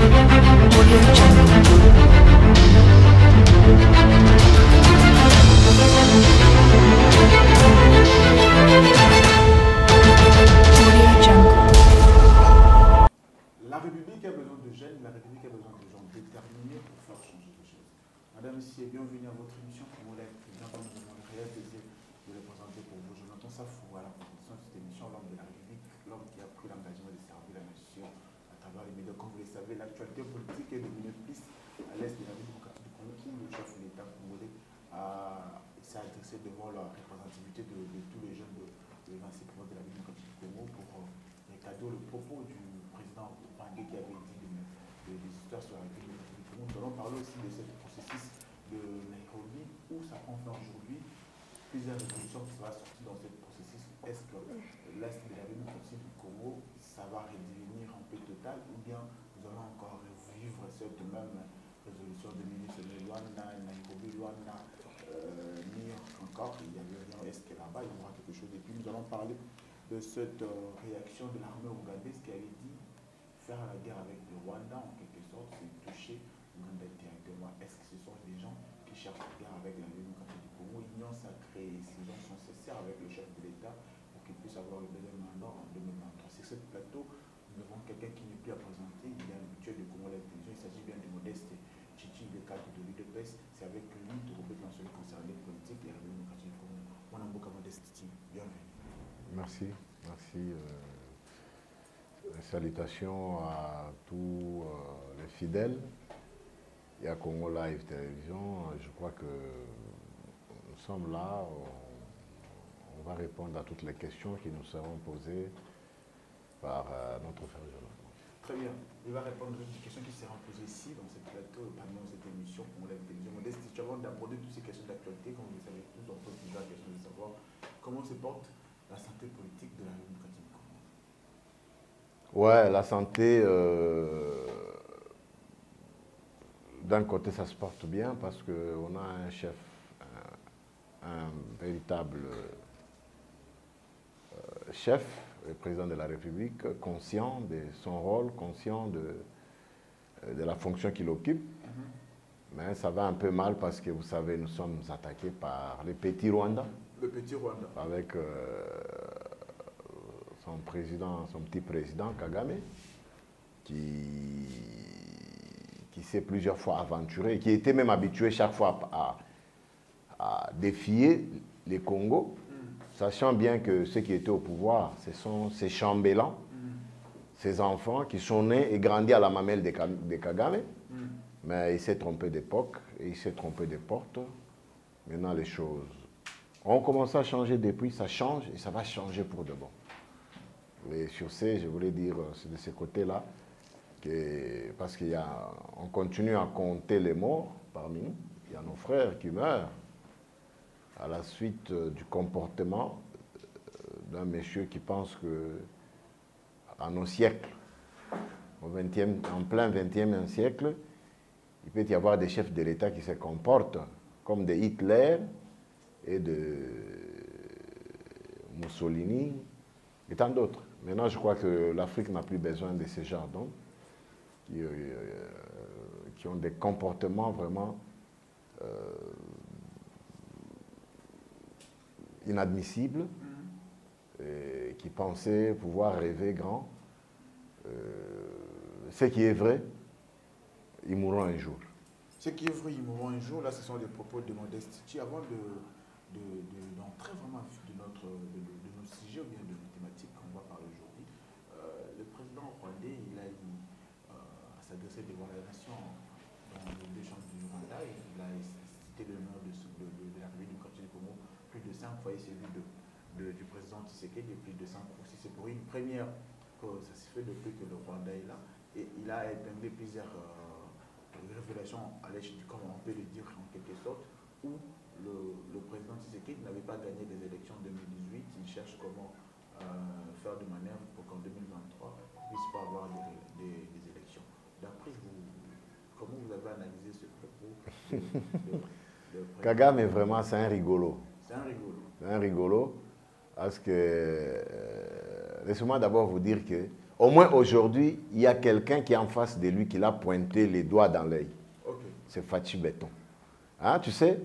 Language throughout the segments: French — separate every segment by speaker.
Speaker 1: La République a besoin de jeunes, la République a besoin de gens déterminés pour faire changer les choses. Madame, Messieurs, bienvenue à votre émission. Comme vous l'avez bien comme nous avons le réel plaisir de le présenter pour vous. Jonathan Safou à la présentation de cette émission, l'homme de la République, l'homme qui a pris l'engagement de servir la nation à travers les médias. Comme vous le l'actualité politique est devenue plus à l'est de la République où le chef de l'État congolais s'est adressé devant la représentativité de, tous les jeunes de, de 26 provinces de la République du Congo pour euh, recader le propos du président Opangue qui avait dit de- de- des histoires sur la République du Congo. Nous allons parler aussi de ce processus de Nairobi où ça prend aujourd'hui. Plusieurs résolutions qui seront sorties dans ce processus. Est-ce que l'Est de la République démocratique du Congo, ça va redevenir un peu total ou bien nous allons encore revivre cette même résolution de ministre de Luanda, Nairobi, Luanda, euh, encore, il y avait rien, que là-bas il y aura quelque chose Et puis nous allons parler de cette euh, réaction de l'armée ougandaise qui avait dit faire la guerre avec le Rwanda en quelque sorte, c'est toucher l'Ouganda directement. Est-ce que ce sont des gens qui cherchent la guerre avec la démocratie du Congo? L'union sacrée, ces gens sont sincères avec le chef de l'État pour qu'il puisse avoir le deuxième mandat en 2023. Sur ce plateau, nous avons quelqu'un qui n'est plus à présenter, il est habitué de Congo la télévision, il s'agit bien de Modeste Chichi, le cadre de l'UDPS, c'est avec lui de Robert Lansoli concernant les politiques et la démocratie du Congo. Mon Amboka Modeste Chichi, bienvenue.
Speaker 2: Merci, merci. euh, salutations à tous euh, les fidèles et à Congo Live Télévision. Je crois que nous sommes là, on, on va répondre à toutes les questions qui nous seront posées par euh, notre frère Jonathan.
Speaker 1: Très. Il va répondre aux questions qui seront posées ici, dans ce plateau, pendant cette émission pour la télévision modeste. Avant d'aborder toutes ces questions d'actualité, comme vous le savez tous, on pose déjà la question de savoir comment se porte la santé politique de la démocratie.
Speaker 2: Ouais, la santé, euh, d'un côté, ça se porte bien parce qu'on a un chef, un, un véritable euh, chef, le président de la République, conscient de son rôle, conscient de, euh, de la fonction qu'il occupe. Mais ça va un peu mal parce que vous savez, nous sommes attaqués par les petits Rwandais
Speaker 1: Le petit Rwanda.
Speaker 2: avec euh, son président, son petit président Kagame, qui, qui s'est plusieurs fois aventuré, qui était même habitué chaque fois à, à défier les Congos, sachant bien que ceux qui étaient au pouvoir, ce sont ces chambellans, ces enfants qui sont nés et grandis à la mamelle de, Ka- de Kagame. Mais il s'est trompé d'époque et il s'est trompé de porte. Maintenant, les choses ont commencé à changer depuis, ça change et ça va changer pour de bon. Et sur ce, je voulais dire, euh, c'est de ce côté-là, que, parce qu'on continue à compter les morts parmi nous. Il y a nos frères qui meurent à la suite euh, du comportement euh, d'un monsieur qui pense que, à nos siècles, au 20e, en plein 20e siècle, il peut y avoir des chefs de l'État qui se comportent comme des Hitler et de Mussolini et tant d'autres. Maintenant, je crois que l'Afrique n'a plus besoin de ces genres d'hommes qui, euh, ont des comportements vraiment inadmissibles et qui pensaient pouvoir rêver grand. Euh, ce qui est vrai, ils mourront un jour.
Speaker 1: Ce qui est vrai, ils mourront un jour. Là, ce sont les propos de Modeste Chichi. Avant de, de, de- d'entrer vraiment de, notre, de, de- de nos sujets ou bien de nos thématiques qu'on va parler aujourd'hui, euh, le président rwandais, il a eu euh, à s'adresser devant la nation dans les deux chambres du Rwanda. Il a cité le nom de, ce- de, de- de la République démocratique du Congo plus de cinq fois et celui de, du président Tshisekedi plus de cinq fois aussi. C'est pour une première que ça se fait depuis que le Rwanda est là. Et il a épinglé plusieurs euh, révélations à l'échelle du on peut le dire en quelque sorte, où le, président Tshisekedi n'avait pas gagné les élections en 2018. Il cherche comment euh, faire de manœuvre pour qu'en 2023, il ne puisse pas avoir des, des- élections. D'après vous, comment vous avez analysé ce propos de- de-
Speaker 2: vraiment, c'est un rigolo.
Speaker 1: C'est un rigolo.
Speaker 2: C'est un rigolo parce que, euh, laissez-moi d'abord vous dire que Au moins aujourd'hui, il y a quelqu'un qui est en face de lui qui l'a pointé les doigts dans l'œil. C'est Fachi Béton. Hein, tu sais,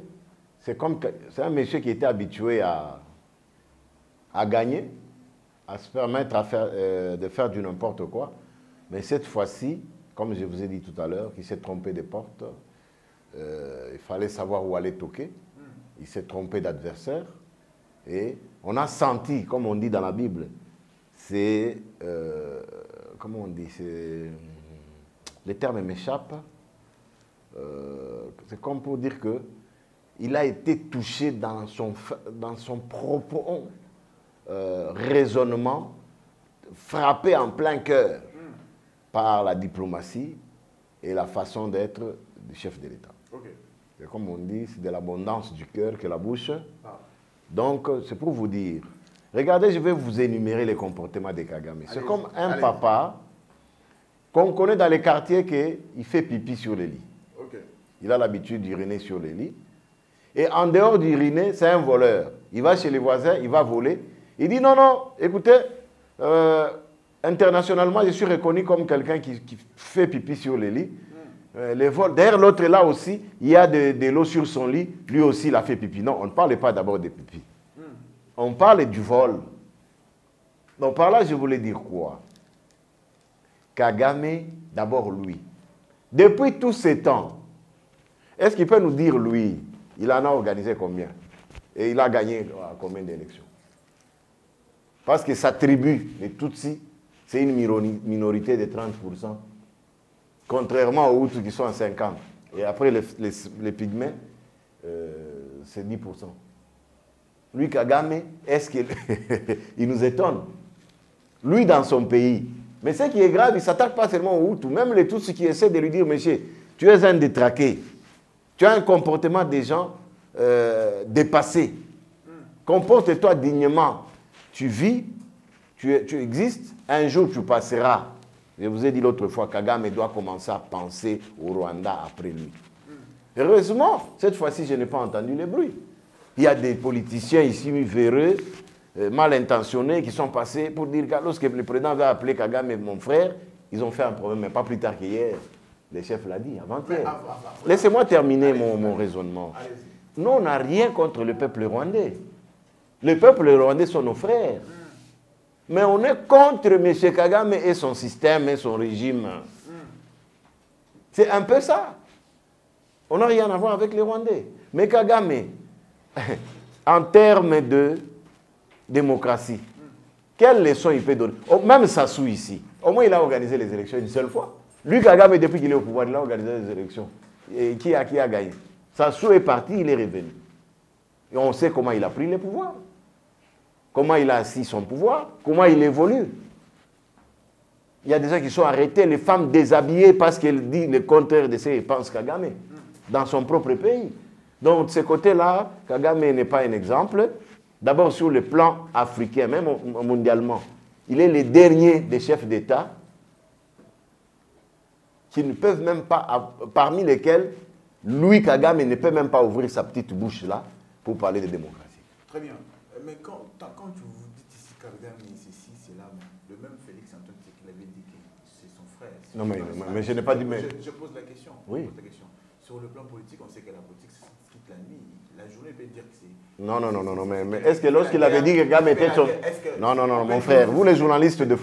Speaker 2: c'est comme c'est un monsieur qui était habitué à, à gagner, à se permettre à faire, euh, de faire du n'importe quoi. Mais cette fois-ci, comme je vous ai dit tout à l'heure, il s'est trompé des portes. Euh, il fallait savoir où aller toquer. Il s'est trompé d'adversaire. Et on a senti, comme on dit dans la Bible, c'est. euh, comment on dit Les termes m'échappent. Euh, c'est comme pour dire que il a été touché dans son, dans son propre euh, raisonnement, frappé en plein cœur par la diplomatie et la façon d'être du chef de l'État. Et comme on dit, c'est de l'abondance du cœur que la bouche.
Speaker 1: Ah.
Speaker 2: Donc, c'est pour vous dire. Regardez, je vais vous énumérer les comportements des Kagame. C'est comme un papa qu'on connaît dans les quartiers qu'il fait pipi sur les lits. Il a l'habitude d'uriner sur les lits. Et en dehors d'uriner, c'est un voleur. Il va chez les voisins, il va voler. Il dit non, non, écoutez, euh, internationalement, je suis reconnu comme quelqu'un qui, qui fait pipi sur les lits. Euh, les vols. D'ailleurs, l'autre est là aussi, il y a de, de l'eau sur son lit, lui aussi, il a fait pipi. Non, on ne parle pas d'abord des pipi. On parle du vol. Donc par là, je voulais dire quoi? Kagame, d'abord lui. Depuis tous ces temps, est-ce qu'il peut nous dire, lui, il en a organisé combien? Et il a gagné euh, combien d'élections? Parce que sa tribu, les Tutsis, c'est une minorité de 30%, contrairement aux Hutus qui sont à 50%. Et après, les, les, les Pygmées, euh, c'est 10%. Lui, Kagame, est-ce qu'il il nous étonne? Lui, dans son pays. Mais ce qui est grave, il ne s'attaque pas seulement aux Hutus. Même les Tutsis qui essaient de lui dire, monsieur, tu es un détraqué. Tu as un comportement des gens euh, dépassés. Comporte-toi dignement. Tu vis, tu, tu existes, un jour tu passeras. Je vous ai dit l'autre fois, Kagame doit commencer à penser au Rwanda après lui. Heureusement, cette fois-ci, je n'ai pas entendu les bruits. Il y a des politiciens ici véreux, euh, mal intentionnés, qui sont passés pour dire que lorsque le président va appeler Kagame mon frère, ils ont fait un problème, mais pas plus tard qu'hier. Le chef l'a dit, avant-hier. Laissez-moi terminer mon, mon raisonnement. Nous, on n'a rien contre le peuple rwandais. Le peuple rwandais sont nos frères. Mais on est contre M. Kagame et son système et son régime. C'est un peu ça. On n'a rien à voir avec les Rwandais. Mais Kagame, en termes de démocratie, quelle leçon il peut donner? Oh, Même Sassou ici, au moins il a organisé les élections une seule fois. Lui, Kagame, depuis qu'il est au pouvoir, il a organisé les élections. Et qui a, qui a gagné? Sassou est parti, il est revenu. Et on sait comment il a pris le pouvoir. Comment il a assis son pouvoir. Comment il évolue. Il y a des gens qui sont arrêtés, les femmes déshabillées parce qu'elles disent le contraire de ce que pense Kagame dans son propre pays. Donc, de ce côté-là, Kagame n'est pas un exemple. D'abord, sur le plan africain, même mondialement, il est le dernier des chefs d'État qui ne peuvent même pas, parmi lesquels Louis Kagame ne peut même pas ouvrir sa petite bouche là pour parler de démocratie.
Speaker 1: Très bien. Mais quand, quand tu vous dites ici Kagame, c'est ci, c'est là, le même Félix Antoine qui l'avait dit que c'est son frère.
Speaker 2: Non, mais- mais- je n'ai pas dit, mais-
Speaker 1: Je, je pose la question.
Speaker 2: Oui.
Speaker 1: je pose la question. Sur le plan politique, on sait que la politique, c'est toute la nuit. La journée peut dire que c'est.
Speaker 2: Non, non, non, non, non, mais, mais est-ce que lorsqu'il avait dit que Kagame était son... Non, non, non, mon frère, vous les journalistes de...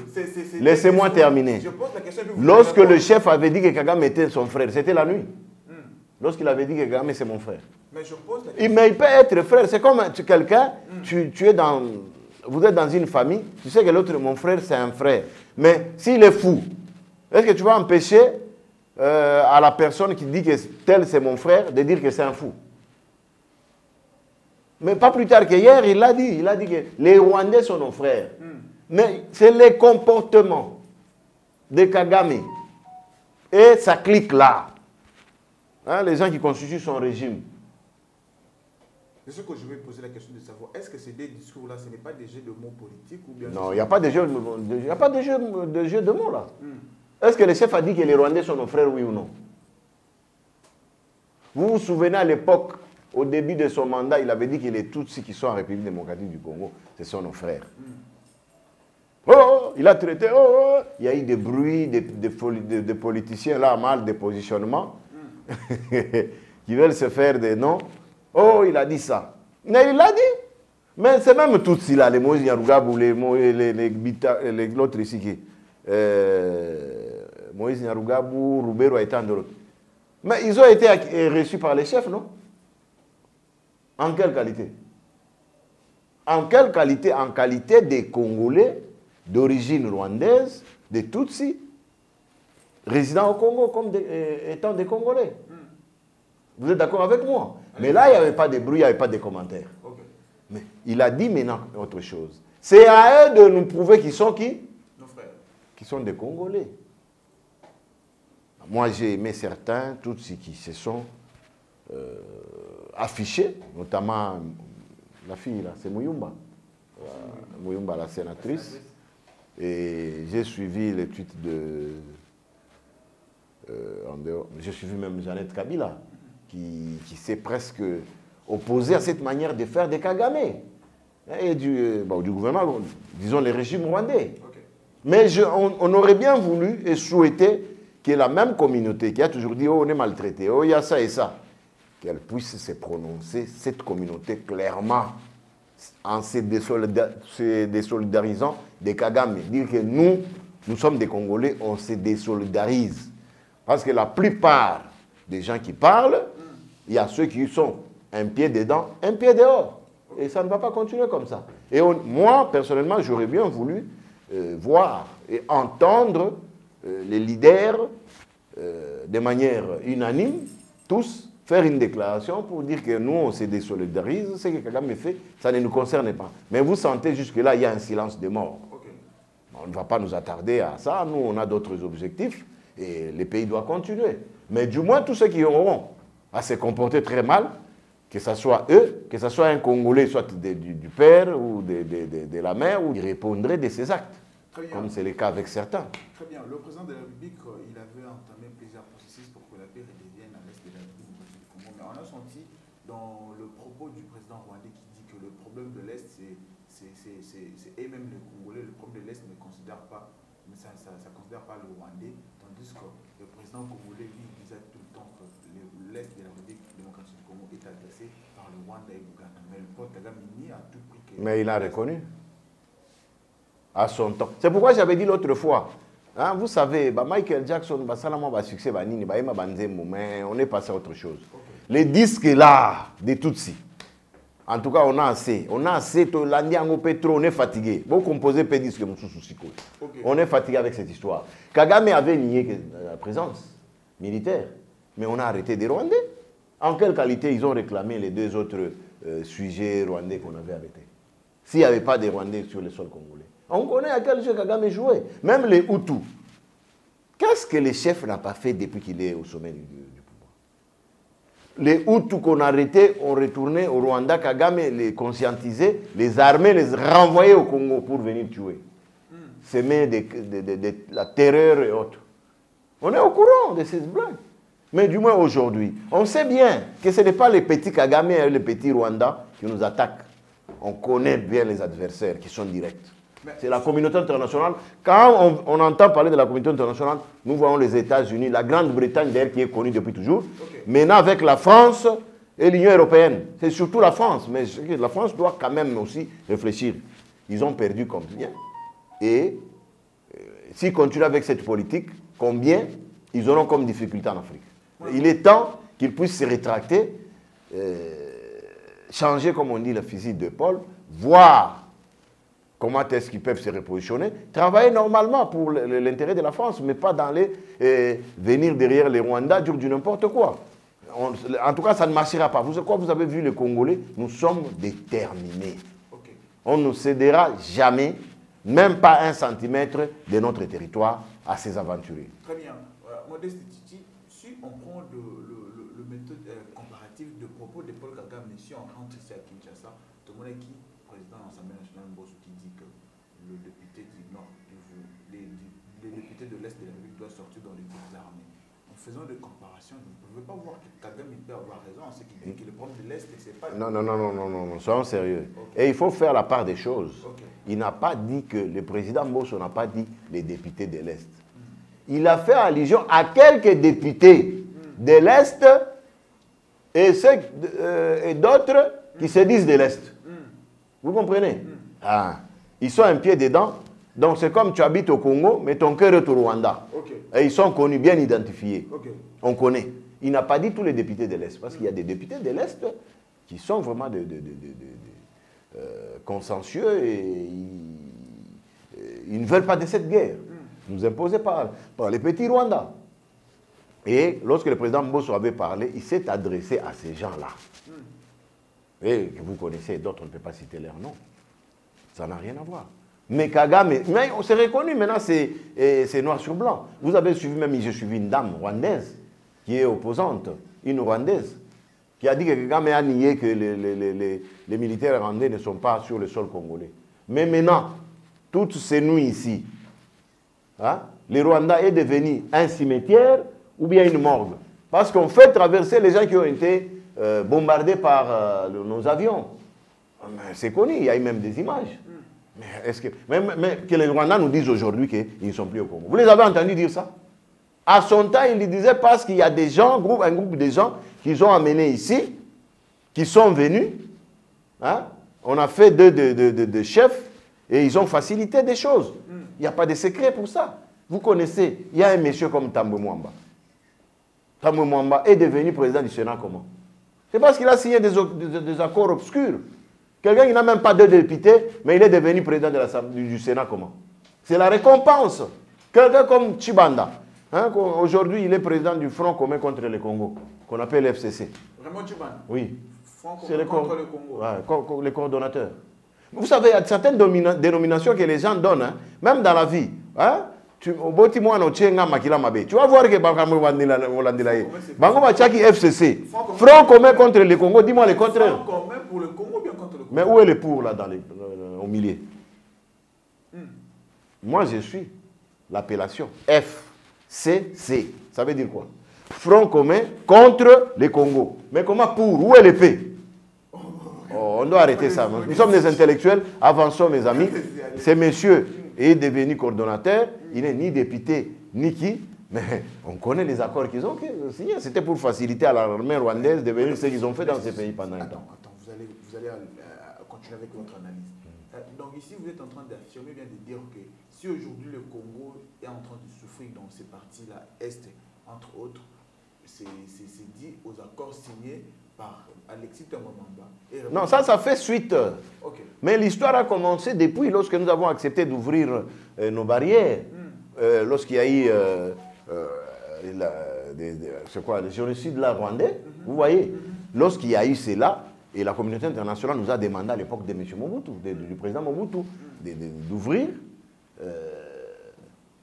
Speaker 2: Laissez-moi terminer.
Speaker 1: Je pose la question.
Speaker 2: Lorsque le chef avait dit que Kagame était son frère, c'était la nuit. Lorsqu'il avait dit que Kagame c'est mon frère.
Speaker 1: Mais je pose la
Speaker 2: Il,
Speaker 1: question.
Speaker 2: mais il peut être frère. C'est comme quelqu'un, tu, tu es dans, vous êtes dans une famille, tu sais que l'autre, mon frère, c'est un frère. Mais s'il est fou, est-ce que tu vas empêcher euh, à la personne qui dit que tel c'est mon frère de dire que c'est un fou? Mais pas plus tard qu'hier, il l'a dit. Il a dit que les Rwandais sont nos frères. Mais c'est les comportements de Kagame et sa clique là. Hein, les gens qui constituent son régime.
Speaker 1: C'est ce que je vais poser la question de savoir. Est-ce que ces deux discours-là, ce n'est pas des jeux de mots politiques ou bien
Speaker 2: Non, il n'y a pas de jeu, de- y a pas de jeu, de jeu de mots là. Est-ce que le chef a dit que les Rwandais sont nos frères, oui ou non? Vous vous souvenez à l'époque, au début de son mandat, il avait dit que les Tutsis qui sont en République démocratique du Congo, ce sont nos frères. Oh, il a traité, oh, oh, il y a eu des bruits, des, des foli- des- des politiciens là, mal des positionnements, qui veulent se faire des noms. Oh, il a dit ça. Mais il l'a dit. Mais c'est même Tutsi là, les Moïse Nyarugabou, les, Mo- les, les, les- ici qui. euh, Moïse Nyarugabou, Roubero et tant d'autres. Mais ils ont été reçus par les chefs, non? En quelle qualité? En quelle qualité? En qualité des Congolais d'origine rwandaise, des Tutsis, résidant au Congo comme euh, étant des Congolais. Vous êtes d'accord avec moi? Mais là, il n'y avait pas de bruit, il n'y avait pas de commentaires. Mais il a dit maintenant autre chose. C'est à eux de nous prouver qu'ils sont qui?
Speaker 1: Nos frères.
Speaker 2: Qui sont des Congolais. Moi, j'ai aimé certains, tous ceux qui se sont euh, affichés, notamment la fille, là, c'est Mouyumba. Euh, Mouyumba, la sénatrice. Et j'ai suivi les tweets de. euh, j'ai suivi même Jeannette Kabila, qui, qui s'est presque opposée à cette manière de faire des Kagame. Et du, euh, bon, du gouvernement, disons les régimes rwandais. Mais je- on, on aurait bien voulu et souhaité que la même communauté qui a toujours dit oh, on est maltraité, oh, il y a ça et ça, qu'elle puisse se prononcer, cette communauté, clairement, en se, désolida- se désolidarisant des Kagame. Dire que nous, nous sommes des Congolais, on se désolidarise. Parce que la plupart des gens qui parlent, il y a ceux qui sont un pied dedans, un pied dehors. Et ça ne va pas continuer comme ça. Et on- moi, personnellement, j'aurais bien voulu euh, voir et entendre euh, les leaders euh, de manière unanime, tous, faire une déclaration pour dire que nous, on se désolidarise, ce que Kagame fait, ça ne nous concerne pas. Mais vous sentez jusque-là, il y a un silence de mort. On ne va pas nous attarder à ça. Nous, on a d'autres objectifs et le pays doit continuer. Mais du moins, tous ceux qui auront à se comporter très mal, que ce soit eux, que ce soit un Congolais, soit de- du, du père ou de, de- de- de la mère, ou ils répondraient de ces actes, comme c'est le cas avec certains.
Speaker 1: Très bien. Le président de la République, euh, il avait entamé plusieurs processus pour que la paix redevienne à l'est de la République du Congo. Mais on a senti dans le propos du président rwandais qui dit que le problème de l'Est, c'est c'est eux-mêmes les Congolais. Le problème de l'Est ne considère pas, mais ça, ça, ça considère pas le Rwandais. Tandis que le président congolais, lui, disait tout le temps que le- l'Est de la République démocratique du Congo est agressé par le Rwanda et l'Ouganda. Mais le Paul Kagame nie à tout prix que...
Speaker 2: Mais il a reconnu. À son temps. C'est pourquoi j'avais dit l'autre fois. hein, vous savez, bah, Michael Jackson, bah, Salama, bah, succès, bah, Nini, bah, Emma Banzembo, mais on est passé à autre chose. Les disques là, des Tutsis. En tout cas, on a assez. On a assez. Petro, on est fatigué. Vous composez peu disques, Moussou Siko.
Speaker 1: Ok.
Speaker 2: On est fatigué avec cette histoire. Kagame avait nié euh, la présence militaire, mais on a arrêté des Rwandais. En quelle qualité ils ont réclamé les deux autres euh, sujets rwandais qu'on avait arrêtés? S'il n'y avait pas de Rwandais sur le sol congolais. On connaît à quel jeu Kagame jouait. Même les Hutus. Qu'est-ce que le chef n'a pas fait depuis qu'il est au sommet du, pouvoir? Les Hutus qu'on arrêtait ont retourné au Rwanda. Kagame les conscientisait, les armées les renvoyait au Congo pour venir tuer. Semer des- de- de la terreur et autres. On est au courant de ces blagues. Mais du moins aujourd'hui, on sait bien que ce n'est pas les petits Kagame et les petits Rwanda qui nous attaquent. On connaît bien les adversaires qui sont directs. C'est la communauté internationale. Quand on, on entend parler de la communauté internationale, nous voyons les États-Unis, la Grande-Bretagne d'ailleurs qui est connue depuis toujours.
Speaker 1: Ok.
Speaker 2: Maintenant avec la France et l'Union européenne. C'est surtout la France. Mais la France doit quand même aussi réfléchir. Ils ont perdu combien? Et euh, s'ils continuent avec cette politique, combien ils auront comme difficulté en Afrique? Il est temps qu'ils puissent se rétracter, euh, changer, comme on dit, le physique de Paul, voir comment est-ce qu'ils peuvent se repositionner, travailler normalement pour l'intérêt de la France, mais pas dans les euh, venir derrière les Rwandais dire du n'importe quoi. On- en tout cas, ça ne marchera pas. Vous savez quoi Vous avez vu les Congolais? Nous sommes déterminés. On ne cédera jamais, même pas un centimètre de notre territoire à ces aventuriers.
Speaker 1: Très bien. Voilà. Modeste Titi, on prend le, le, le, le méthode euh, comparatif de propos de Paul Kagame, si on rentre ici à Kinshasa, Tomone qui, président de l'Assemblée nationale Mbosso, qui dit que le député du Nord, les, les députés de l'Est de la République doivent sortir dans les groupes armés. en faisant des comparations, vous ne pouvez pas voir que Kagame peut avoir raison en ce qui dit que le problème de l'Est, c'est pas.
Speaker 2: Non, non, non, non, non, non, non, soyons sérieux. Et il faut faire la part des choses.
Speaker 1: Ok.
Speaker 2: Il n'a pas dit que, le président Mosso n'a pas dit les députés de l'Est. Il a fait allusion à quelques députés de l'Est et, euh, et d'autres qui se disent de l'Est. Vous comprenez? Ah, Ils sont un pied dedans. Donc c'est comme tu habites au Congo, mais ton cœur est au Rwanda. Et ils sont connus, bien identifiés. On connaît. Il n'a pas dit tous les députés de l'Est, parce qu'il y a des députés de l'Est qui sont vraiment de, de- de- de- de- de- euh, consensueux et ils, euh, ils ne veulent pas de cette guerre, nous imposée par, par les petits Rwandais. Et lorsque le président Mbosso avait parlé, il s'est adressé à ces gens-là. Et que vous connaissez, d'autres, on ne peut pas citer leur nom. Ça n'a rien à voir. Mais Kagame, mais on s'est reconnu maintenant, c'est noir sur blanc. Vous avez suivi, même j'ai suivi une dame rwandaise qui est opposante, une rwandaise, qui a dit que Kagame a nié que les, les- les- les- les militaires rwandais ne sont pas sur le sol congolais. Mais maintenant, toutes ces nuits ici, hein, le Rwanda est devenu un cimetière ou bien une morgue. Parce qu'on fait traverser les gens qui ont été euh, bombardés par euh, nos avions. C'est connu, il y a eu même des images. Mais est-ce que, mais que les Rwandais nous disent aujourd'hui qu'ils ne sont plus au Congo. Vous les avez entendus dire ça? À son temps, ils le disaient parce qu'il y a des gens, un groupe de gens qu'ils ont amenés ici, qui sont venus. hein. On a fait deux de, de- de- de chefs et ils ont facilité des choses. Il n'y a pas de secret pour ça. Vous connaissez, il y a un monsieur comme Tambo Mwamba. Tambo Mwamba est devenu président du Sénat comment? C'est parce qu'il a signé des, o- des- des accords obscurs. Quelqu'un qui n'a même pas deux députés, mais il est devenu président de du, du Sénat comment? C'est la récompense. Quelqu'un comme Chibanda, hein, aujourd'hui il est président du Front commun contre le Congo, qu'on appelle FCC.
Speaker 1: Vraiment, Chuban
Speaker 2: Oui. C'est les,
Speaker 1: contre
Speaker 2: co-
Speaker 1: le Congo.
Speaker 2: Ouais, co- co- les coordonnateurs. Vous savez, il y a certaines dénominations que les gens donnent, hein, même dans la vie. Hein? Tu. Tu vas voir que Bakamwe Wandila- Wolandila ye. Bango Bachaki FCC. Front commun contre le Congo, dis-moi le contraire.
Speaker 1: Front commun pour le Congo ou bien contre le Congo?
Speaker 2: Mais où est le pour là dans les- euh, au milieu? Moi, je suis l'appellation FCC. Ça veut dire quoi? Front commun contre les Congo. Mais comment pour? Où est l'épée Oh, on doit arrêter ça. Nous sommes des intellectuels. Avançons, mes amis. Ce monsieur est devenu coordonnateur. Il n'est ni député, ni qui. Mais on connaît les accords qu'ils ont signés. C'était pour faciliter à l'armée rwandaise de venir ce qu'ils ont fait dans ces pays pendant un temps.
Speaker 1: Attends, attends, vous allez, vous allez euh, continuer avec votre analyse. Euh, donc ici, vous êtes en train d'affirmer, bien de dire que si aujourd'hui le Congo est en train de souffrir dans ces parties-là, Est, entre autres, c'est dit aux accords signés par Alexis Tamamamba. Et
Speaker 2: Non, ça, ça fait suite. Mais l'histoire a commencé depuis lorsque nous avons accepté d'ouvrir euh, nos barrières. Euh, Lorsqu'il y a eu euh, euh, c'est quoi, le génocide là, rwandais, vous voyez, lorsqu'il y a eu cela, et la communauté internationale nous a demandé à l'époque de M. Mobutu, de- du président Mobutu, de- d'ouvrir.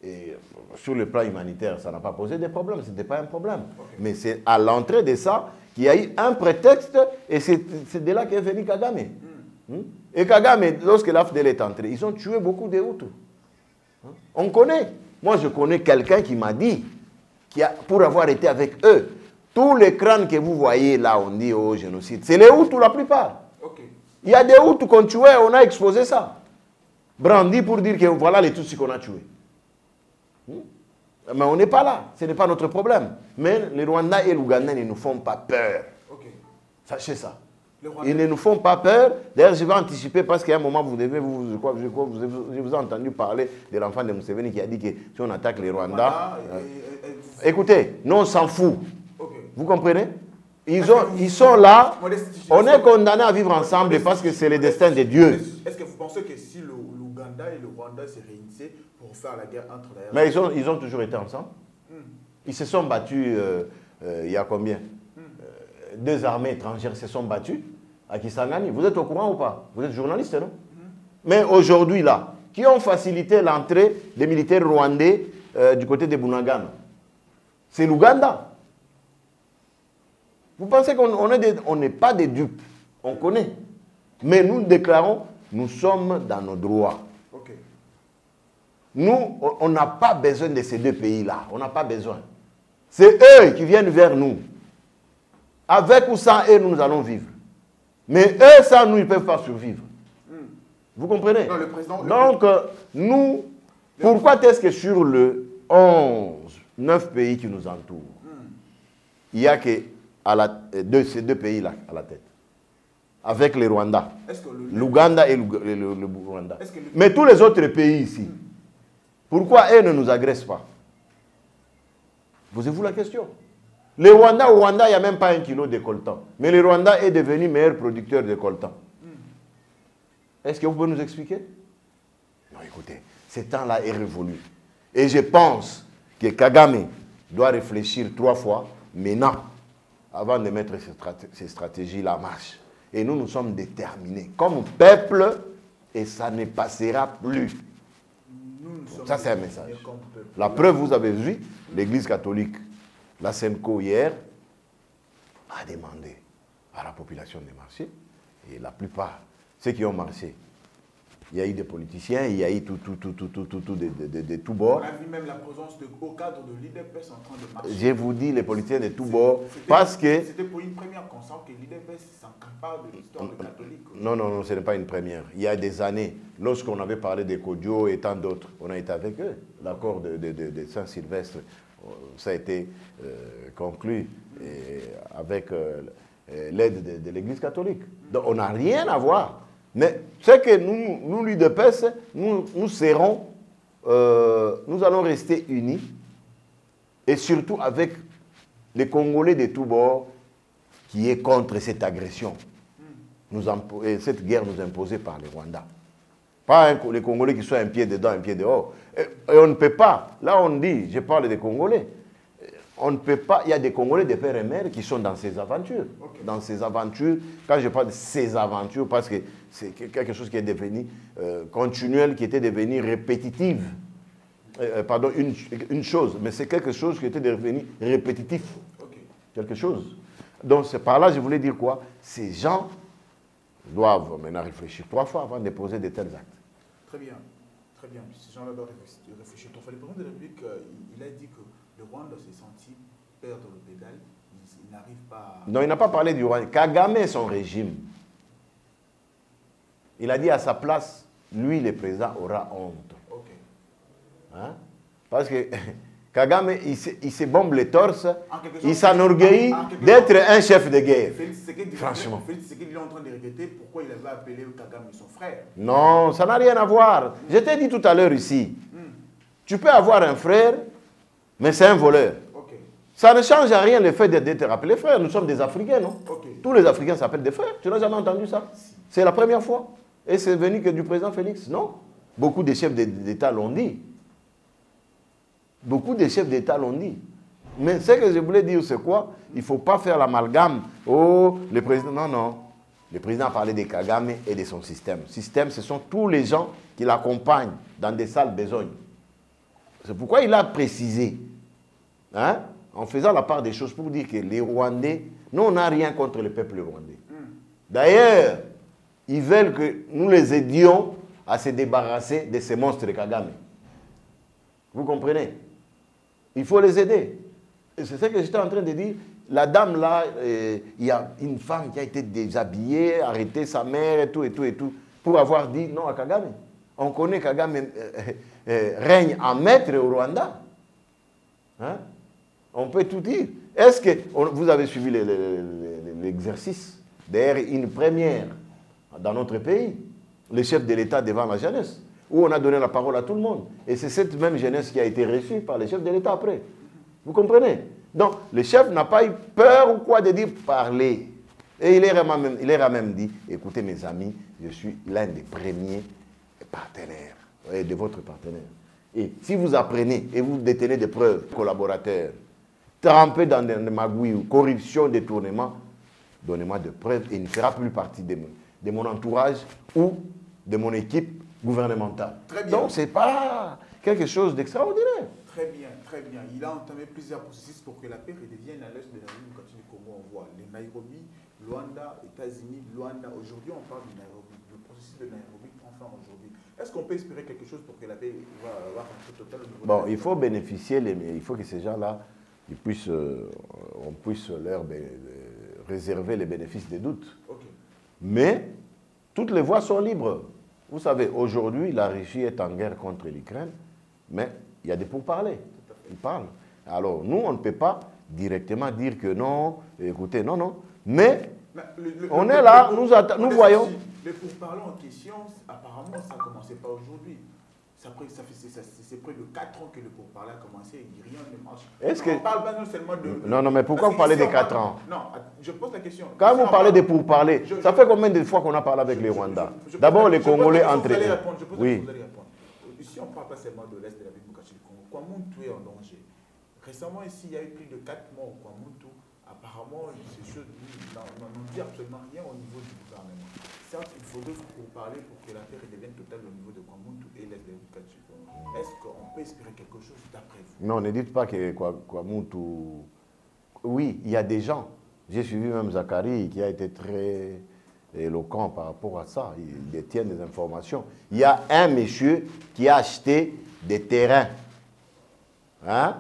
Speaker 2: et sur le plan humanitaire, ça n'a pas posé de problème, ce n'était pas un problème. Mais c'est à l'entrée de ça qu'il y a eu un prétexte, et c'est de là qu'est venu Kagame. Hmm? Et Kagame, lorsque l'AFDL est entré, ils ont tué beaucoup de Hutus. Hein? On connaît. Moi, je connais quelqu'un qui m'a dit, qui a, pour avoir été avec eux, tous les crânes que vous voyez là, on dit au génocide, c'est les Hutus la plupart. Il y a des Hutus qu'on tuait, on a exposé ça. Brandi pour dire que voilà les Tutsis qu'on a tués. Mais on n'est pas là, ce n'est pas notre problème. Mais les Rwandais et l'Ougandais ne nous font pas peur. Sachez ça. Ils ne nous font pas peur. D'ailleurs, je vais anticiper parce qu'à un moment, vous devez, vous, je crois, je crois, vous, je vous ai entendu parler de l'enfant de Museveni qui a dit que si on attaque les Rwandais, euh, écoutez, nous on s'en fout. Vous comprenez? Ils, ont, ils sont là. On est condamnés à vivre ensemble parce que c'est le destin de Dieu.
Speaker 1: Est-ce que vous pensez que si le- l'Ouganda et le Rwanda se réunissaient pour faire la guerre entre la
Speaker 2: Mais ils ont, ils ont toujours été ensemble. Ils se sont battus euh, euh, il y a combien Euh, Deux armées étrangères se sont battues à Kisangani. Vous êtes au courant ou pas? Vous êtes journaliste, non? Mais aujourd'hui, là, qui ont facilité l'entrée des militaires rwandais du côté de Bunagana C'est l'Ouganda. Vous pensez qu'on on est des- on n'est pas des dupes On connaît. Mais nous déclarons, nous sommes dans nos droits. Nous, on- n'a pas besoin de ces deux pays-là. On n'a pas besoin. C'est eux qui viennent vers nous. Avec ou sans eux, nous, nous allons vivre. Mais eux, sans nous, ils ne peuvent pas survivre. Vous comprenez?
Speaker 1: Non, le président- le-
Speaker 2: Donc, euh, nous, pourquoi est-ce que sur le 11, 9 pays qui nous entourent, il n'y a que à la, deux, ces deux pays-là à la tête? Avec les
Speaker 1: le-
Speaker 2: L'Ouganda et le, Rwanda. Mais tous les autres pays ici, pourquoi eux ne nous agressent pas? Posez-vous la question. Les Rwandais, au Rwanda, il n'y a même pas un kilo de coltan. Mais le Rwanda est devenu meilleur producteur de coltan. Est-ce que vous pouvez nous expliquer? Non, écoutez, ce temps-là est révolu. Et je pense que Kagame doit réfléchir trois fois maintenant avant de mettre ces, strat- ces stratégies-là en marche. Et nous, nous sommes déterminés comme peuple et ça ne passera plus.
Speaker 1: Nous, nous sommes
Speaker 2: Ça, c'est un message. La preuve, vous avez vu, l'Église catholique, la Senco hier, a demandé à la population de marcher. Et la plupart, ceux qui ont marché, il y a eu des politiciens, il y a eu tout, tout, tout, tout, tout, tout, tout de, de, de- de tous
Speaker 1: On
Speaker 2: bords.
Speaker 1: a vu même la présence de hauts cadres de l'IDPS en train de marcher.
Speaker 2: Je vous dis, les politiciens de tous bords, parce que...
Speaker 1: C'était pour une première qu'on sent que l'IDPS s'encapare de l'histoire catholique.
Speaker 2: Non, non, non, ce n'est pas une première. Il y a des années, lorsqu'on avait parlé des Kodio et tant d'autres, on a été avec eux. L'accord de, de- Saint-Sylvestre, euh, ça a été euh, conclu et avec euh, l'aide de, de l'Église catholique. Donc on n'a rien à voir. Mais c'est que nous, nous l'UDPS, nous, nous serons, euh, nous allons rester unis et surtout avec les Congolais de tous bords qui est contre cette agression nous impo- et cette guerre nous imposée par les Rwandais. Pas un- les Congolais qui sont un pied dedans, un pied dehors. Et, et on ne peut pas, là on dit, je parle des Congolais, euh, on ne peut pas, il y a des Congolais de père et mère qui sont dans ces aventures. Dans ces aventures, quand je parle de ces aventures, parce que c'est que- quelque chose qui est devenu euh, continuel, qui était devenu répétitive. Euh, euh, pardon, une, une chose, mais c'est quelque chose qui était devenu répétitif quelque chose. Donc c'est par là, je voulais dire quoi? Ces gens doivent maintenant réfléchir trois fois avant de poser de tels actes.
Speaker 1: Très bien. Très bien. Ces gens-là doivent réfléchir- le président de la République, il, a dit que le Rwanda s'est senti perdre le pédale. Il, il n'arrive pas à...
Speaker 2: Non, il n'a pas parlé du Rwanda. Kagame et son régime. Il a dit à sa place, lui, le président, aura honte. Hein? Parce que Kagame, il se, il se bombe les torses,
Speaker 1: En quelque sorte,
Speaker 2: il s'enorgueillit d'être un chef de guerre.
Speaker 1: Félix
Speaker 2: Franchement.
Speaker 1: Félix il est en train de regretter pourquoi il avait appelé Kagame son frère.
Speaker 2: Non, ça n'a rien à voir. Je t'ai dit tout à l'heure ici, tu peux avoir un frère, mais c'est un voleur. Ça ne change à rien le fait d'être- appelé frère. Nous sommes des Africains, non? Tous les Africains s'appellent des frères. Tu n'as jamais entendu ça? C'est la première fois. Et c'est venu que du président Félix Non. Beaucoup de chefs d'É- d'État l'ont dit. Beaucoup de chefs d'État l'ont dit. Mais ce que je voulais dire, c'est quoi? Il ne faut pas faire l'amalgame. Oh, le président. Non, non. Le président a parlé de Kagame et de son système. Système, ce sont tous les gens qui l'accompagnent dans des sales besognes. C'est pourquoi il a précisé, hein, en faisant la part des choses, pour dire que les Rwandais, nous, on n'a rien contre le peuple rwandais. D'ailleurs, ils veulent que nous les aidions à se débarrasser de ces monstres Kagame. Vous comprenez? Il faut les aider. C'est ce que j'étais en train de dire. La dame là, euh, il y a une femme qui a été déshabillée, arrêté sa mère et tout, et tout, et tout, pour avoir dit non à Kagame. On connaît Kagame euh, euh, règne en maître au Rwanda. Hein? On peut tout dire. Est-ce que vous avez suivi le- le- le- l'exercice D'ailleurs, une première dans notre pays, le chef de l'État devant la jeunesse, où on a donné la parole à tout le monde. Et c'est cette même jeunesse qui a été reçue par le chef de l'État après. Vous comprenez? Donc, le chef n'a pas eu peur ou quoi de dire parler. Et il a même, dit, écoutez mes amis, je suis l'un des premiers partenaires, de votre partenaire. Et si vous apprenez et vous détenez des preuves, collaborateurs, trempés dans des magouilles ou corruption, détournement, donnez-moi des preuves et il ne fera plus partie de, de mon entourage ou de mon équipe gouvernementale.
Speaker 1: Très bien.
Speaker 2: Donc, ce n'est pas quelque chose d'extraordinaire.
Speaker 1: Très bien, très bien. Il a entamé plusieurs processus pour que la paix redevienne à l'est de la République du Congo. On voit les Nairobi, Luanda, États-Unis, Luanda. Aujourd'hui, on parle du Nairobi. Le processus de Nairobi prend fin aujourd'hui. Est-ce qu'on peut espérer quelque chose pour que la paix va, va rentrer totale au niveau de
Speaker 2: Bon, il faut bénéficier, les- il faut que ces gens-là puissent, euh, on puisse leur euh, réserver les bénéfices des doutes.
Speaker 1: Ok.
Speaker 2: Mais toutes les voies sont libres. Vous savez, aujourd'hui, la Russie est en guerre contre l'Ukraine, mais il y a des pourparlers. Ils parlent. Alors, nous, on ne peut pas directement dire que non, écoutez, non, non. Mais
Speaker 1: Mais le- le-
Speaker 2: On
Speaker 1: le-
Speaker 2: est là, nous nous voyons.
Speaker 1: Les pourparlers en question, apparemment, ça ne commençait pas aujourd'hui. Ça, c'est- près de 4 ans que le pourparler a commencé et rien ne marche.
Speaker 2: Est-ce
Speaker 1: On
Speaker 2: que-
Speaker 1: parle pas seulement de.
Speaker 2: Non, non, mais pourquoi
Speaker 1: Parce
Speaker 2: vous parlez des
Speaker 1: on
Speaker 2: quatre
Speaker 1: parle-
Speaker 2: ans?
Speaker 1: Non, je pose la question.
Speaker 2: quand vous
Speaker 1: on
Speaker 2: parlez
Speaker 1: parle-
Speaker 2: des pourparlers,
Speaker 1: Je-
Speaker 2: ça
Speaker 1: je-
Speaker 2: fait combien de fois qu'on a parlé avec
Speaker 1: Je-
Speaker 2: les Rwandais? D'abord, les Congolais entre eux.
Speaker 1: je pose la
Speaker 2: Oui.
Speaker 1: question, vous allez répondre. Ici, on ne parle pas seulement de l'Est de la République du Congo. Kwamuntu est en danger. Récemment, ici, il y a eu plus de 4 morts au Kwamuntu. Apparemment, ces choses n'en n'en dit absolument rien au niveau du gouvernement. Il faudrait pour parler pour que la paix redevienne totale au niveau de Kwamuntu et l'Est de. Est-ce qu'on peut espérer quelque chose d'après vous?
Speaker 2: Non, ne dites pas que Kwa- Kwamuntu. Oui, il y a des gens. J'ai suivi même Zachary qui a été très éloquent par rapport à ça. Il détient des informations. Il y a un monsieur qui a acheté des terrains hein,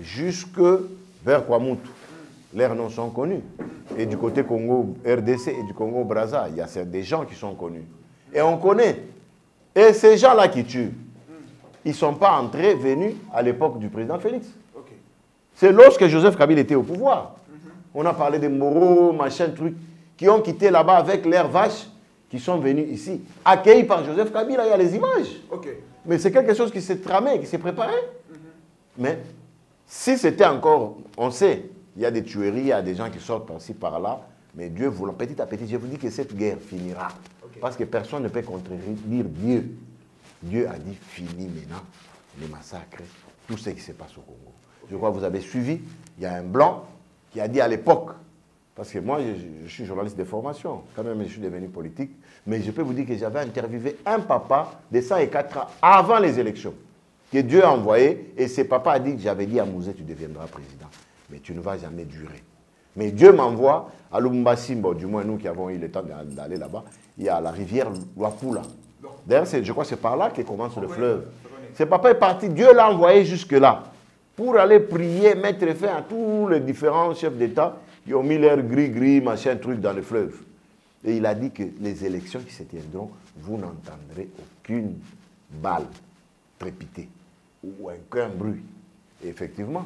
Speaker 2: jusque vers Kwamuntu. Leurs noms sont connus. Et du côté Congo, RDC et du Congo Brazza, il y a des gens qui sont connus. Et on connaît. Et ces gens-là qui tuent, ils ne sont pas entrés, venus à l'époque du président Félix. C'est lorsque Joseph Kabila était au pouvoir. On a parlé des Moreau, machin, truc, qui ont quitté là-bas avec leurs vaches, qui sont venus ici, accueillis par Joseph Kabila. Il y a les images. Mais c'est quelque chose qui s'est tramé, qui s'est préparé. Mais si c'était encore, on sait, il y a des tueries, il y a des gens qui sortent par-ci, par-là, mais Dieu voulant, petit à petit, je vous dis que cette guerre finira. Parce que personne ne peut contredire Dieu. Dieu a dit fini maintenant les massacres, tout ce qui se passe au Congo. Je crois que vous avez suivi, il y a un blanc qui a dit à l'époque, parce que moi je, je suis journaliste de formation, quand même je suis devenu politique, mais je peux vous dire que j'avais interviewé un papa de 104 ans avant les élections, que Dieu a envoyé, et ce papa a dit, j'avais dit à Mouzé, tu deviendras président, mais tu ne vas jamais durer. Mais Dieu m'envoie à Lumumbashi, bon, du moins nous qui avons eu le temps d'a- d'aller là-bas, il y a la rivière Luapula. D'ailleurs, c'est- je crois que c'est par là que commence le fleuve.
Speaker 1: on connaît.
Speaker 2: Ce papa est parti, Dieu l'a envoyé jusque-là pour aller prier, mettre fin à tous les différents chefs d'État qui ont mis leur gris-gris, machin, truc dans le fleuve. Et il a dit que les élections qui se tiendront, vous n'entendrez aucune balle trépiter ou aucun bruit. Et effectivement,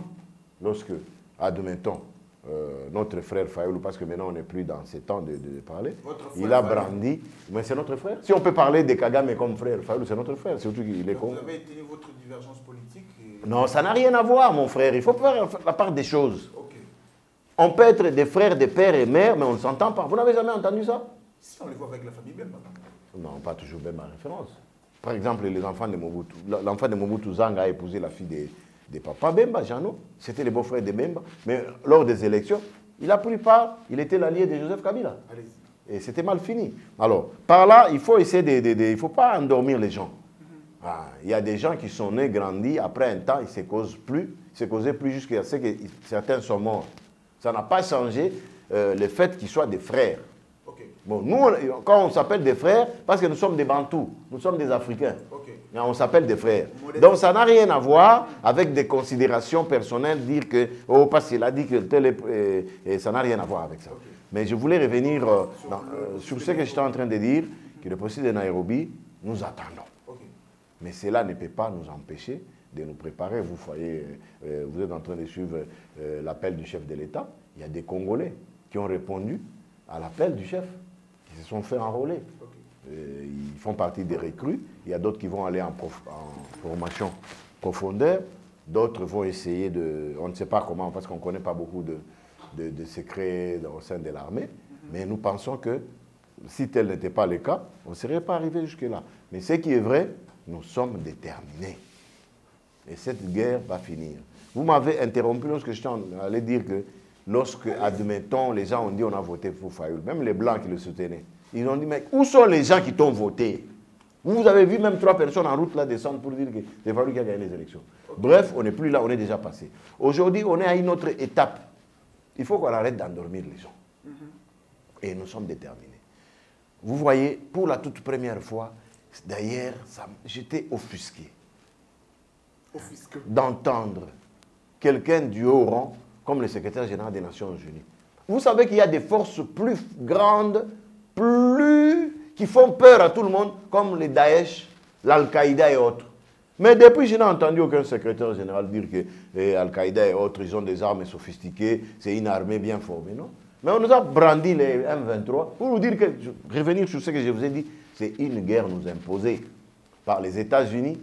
Speaker 2: lorsque, admettons, euh, notre frère Fayoulou, parce que maintenant on n'est plus dans ces temps de, de parler,
Speaker 1: frère
Speaker 2: il a brandi, mais c'est notre frère. Si on peut parler de Kagame comme frère, Fayoulou c'est notre frère, surtout qu'il est
Speaker 1: Donc,
Speaker 2: con.
Speaker 1: vous avez tenu votre divergence politique et...
Speaker 2: Non, ça n'a rien à voir, mon frère. Il faut faire la part des choses. On peut être des frères, des pères et mères, mais on ne s'entend pas. Vous n'avez jamais entendu ça?
Speaker 1: Si on les voit avec la famille Bemba.
Speaker 2: Non, pas toujours même ma référence. Par exemple, les enfants de Mobutu. L'enfant de Mobutu Zanga a épousé la fille de, de papa Bemba, Jeannot. C'était le beau-frère de Bemba. Mais lors des élections, il a pris part, il était l'allié de Joseph Kabila. Et c'était mal fini. Alors, par là, il faut essayer de... de- de- il ne faut pas endormir les gens. Ah, il y a des gens qui sont nés, grandis, après un temps, ils ne se causent plus. Ils ne se causaient plus jusqu'à ce que certains sont morts. Ça n'a pas changé euh, le fait qu'ils soient des frères. Bon, nous, on- quand on s'appelle des frères, parce que nous sommes des Bantous, nous sommes des Africains. Mais On s'appelle des frères. Donc ça n'a rien à voir avec des considérations personnelles, dire que, oh, parce qu'il a dit que tel est. euh, et ça n'a rien à voir avec ça. Mais je voulais revenir euh,
Speaker 1: Sur
Speaker 2: dans- euh, sur ce que j'étais en train de dire, que le procès de Nairobi, nous attendons. Mais cela ne peut pas nous empêcher de nous préparer. Vous voyez, vous êtes en train de suivre l'appel du chef de l'État. Il y a des Congolais qui ont répondu à l'appel du chef, qui se sont fait enrôler. Euh, ils font partie des recrues. Il y a d'autres qui vont aller en, formation profondeur. D'autres vont essayer de... On ne sait pas comment, parce qu'on ne connaît pas beaucoup de, secrets au sein de l'armée. Mais nous pensons que si tel n'était pas le cas, on ne serait pas arrivé jusque-là. Mais ce qui est vrai, nous sommes déterminés. Et cette guerre va finir. Vous m'avez interrompu lorsque je allé dire que lorsque, admettons, les gens ont dit on a voté pour Fayoul, même les Blancs qui le soutenaient, ils ont dit, mais où sont les gens qui t'ont voté? Vous avez vu même trois personnes en route là descendre pour dire que c'est Fayoul qui a gagné les élections. Bref, on n'est plus là, on est déjà passé. Aujourd'hui, on est à une autre étape. Il faut qu'on arrête d'endormir les gens. Et nous sommes déterminés. Vous voyez, pour la toute première fois, d'ailleurs, j'étais offusqué
Speaker 1: fisc.
Speaker 2: d'entendre quelqu'un du haut rang comme le secrétaire général des Nations Unies. Vous savez qu'il y a des forces plus grandes, plus qui font peur à tout le monde, comme les Daesh, l'Al-Qaïda et autres. Mais depuis, je n'ai entendu aucun secrétaire général dire que eh, Al-Qaïda et autres, ils ont des armes sophistiquées, c'est une armée bien formée, non? Mais on nous a brandi les M23 pour vous dire que, revenir sur ce que je vous ai dit, c'est une guerre nous imposée par les États-Unis,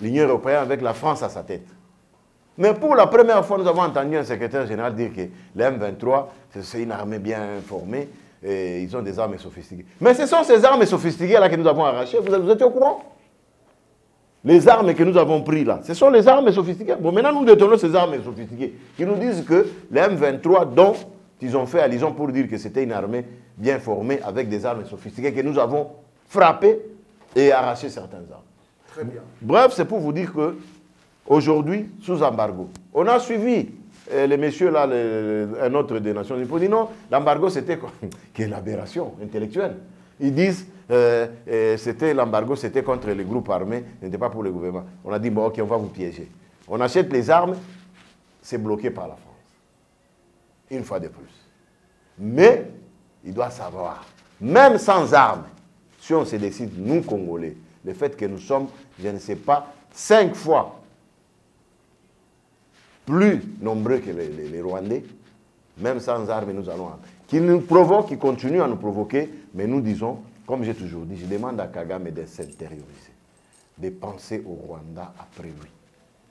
Speaker 2: l'Union européenne avec la France à sa tête. Mais pour la première fois, nous avons entendu un secrétaire général dire que les M23, c'est- c'est une armée bien formée, et ils ont des armes sophistiquées. Mais ce sont ces armes sophistiquées-là que nous avons arrachées. Vous, vous êtes au courant? Les armes que nous avons prises là, ce sont les armes sophistiquées. Bon, maintenant nous détenons ces armes sophistiquées qui nous disent que les M23, dont ils ont fait allusion pour dire que c'était une armée bien formée avec des armes sophistiquées, que nous avons frappées et arraché certaines armes.
Speaker 1: Très bien.
Speaker 2: Bref, c'est pour vous dire que aujourd'hui, sous embargo, on a suivi euh, les messieurs là, un autre des Nations Unies, dire non, l'embargo c'était Quelle aberration intellectuelle. Ils disent euh, euh, c'était l'embargo, c'était contre les groupes armés, ce n'était pas pour le gouvernement. On a dit bon, ok, on va vous piéger. On achète les armes, c'est bloqué par la France. Une fois de plus. Mais il doit savoir, même sans armes, si on se décide, nous Congolais, le fait que nous sommes, je ne sais pas, cinq fois plus nombreux que les, les- les Rwandais, même sans armes, nous allons. Qu'ils nous provoquent, qu'ils continuent à nous provoquer, mais nous disons, comme j'ai toujours dit, je demande à Kagame de s'intérioriser, de penser au Rwanda après lui.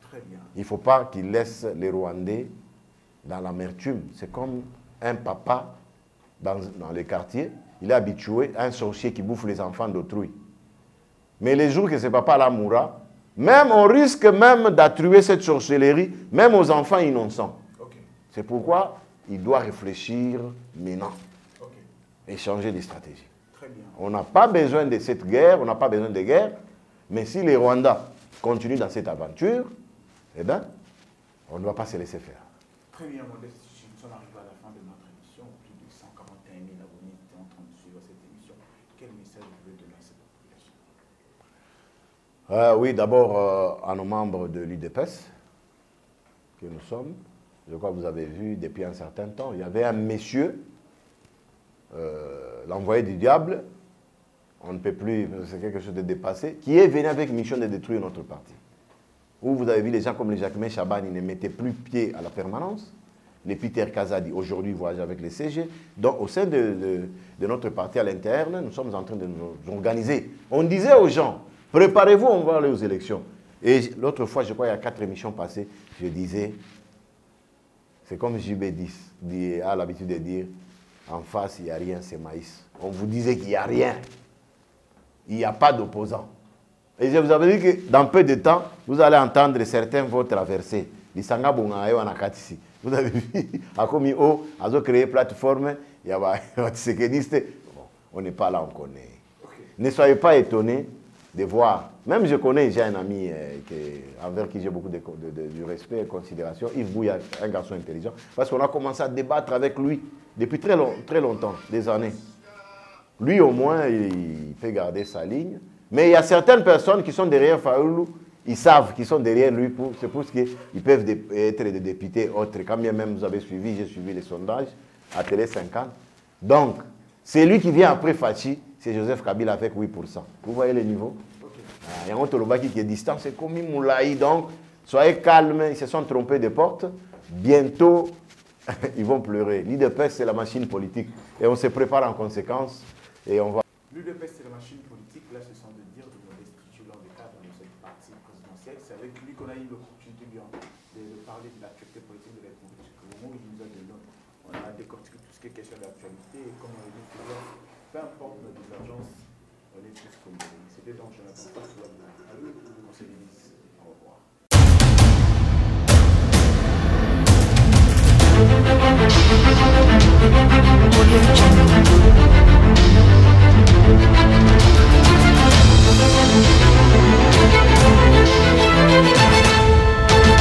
Speaker 1: Très bien.
Speaker 2: Il ne faut pas qu'il laisse les Rwandais dans l'amertume. C'est comme un papa dans, dans les quartiers. Il est habitué à un sorcier qui bouffe les enfants d'autrui. Mais les jours que ce papa-là mourra, même on risque même d'attribuer cette sorcellerie, même aux enfants innocents. C'est pourquoi il doit réfléchir maintenant et changer de stratégie.
Speaker 1: Très bien.
Speaker 2: On n'a pas besoin de cette guerre, on n'a pas besoin de guerre, mais si les Rwandais continuent dans cette aventure, eh bien, on ne doit pas se laisser faire.
Speaker 1: Très bien, Modeste. Nous sommes arrivés à la fin de notre émission. Plus de 141 000 abonnés étaient en train de suivre cette émission. Quel message vous voulez donner à cette population
Speaker 2: Euh, oui, d'abord euh, à nos membres de l'UDPS que nous sommes. Je crois que vous avez vu depuis un certain temps, il y avait un monsieur, euh, l'envoyé du diable, on ne peut plus, c'est quelque chose de dépassé, qui est venu avec mission de détruire notre parti. Où vous avez vu les gens comme les Jacquemin Chaban, ils ne mettaient plus pied à la permanence. Les Peter Kazadi, aujourd'hui, voyagent avec les CG. Donc, au sein de, de- de notre parti à l'interne, nous sommes en train de nous organiser. On disait aux gens, préparez-vous, on va aller aux élections. Et l'autre fois, je crois, il y a quatre émissions passées, je disais, c'est comme JB10 dit- a l'habitude de dire, en face, il n'y a rien, c'est maïs. On vous disait qu'il n'y a rien. Il n'y a pas d'opposant. Et je vous avais dit que dans peu de temps, vous allez entendre certains vont traverser. Lisanga Bonga Ewa Nakatisi. Vous avez vu, a commis haut, a créé plateforme, il y a un séquediste. Bon, on n'est pas là, on connaît. Ne soyez pas étonnés de voir. Même je connais, j'ai un ami euh, envers qui j'ai beaucoup de, de- de- du respect et considération, Yves Bouya, un garçon intelligent, parce qu'on a commencé à débattre avec lui depuis très, long- très longtemps, des années. Lui, au moins, il peut garder sa ligne. Mais il y a certaines personnes qui sont derrière Faoulou, ils savent qu'ils sont derrière lui, c'est pour ce qu'ils peuvent être des députés autres. Quand bien même vous avez suivi, j'ai suivi les sondages à Télé 50. Donc, c'est lui qui vient après Fachi, c'est Joseph Kabila avec 8%. Vous voyez le niveau Ah, Il y a un autre Lobaki qui est distant, c'est comme Moulaï. Donc, soyez calmes, ils se sont trompés de porte. Bientôt, ils vont pleurer. L'IDPS, c'est la machine politique. Et on se prépare en conséquence. Et on va.
Speaker 1: L'UDPS, c'est la machine politique. Là, ce sont de dire de Modeste Titulant dans le cadre de cette partie présidentielle. C'est avec lui qu'on a eu l'opportunité de, de parler de l'actualité politique de la République. Au moment où il nous a donné, on a décortiqué tout ce qui est question d'actualité. Et comme on l'a dit peu importe notre divergence, on est tous. C'était. Au revoir.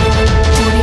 Speaker 3: Thank you.